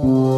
Whoa.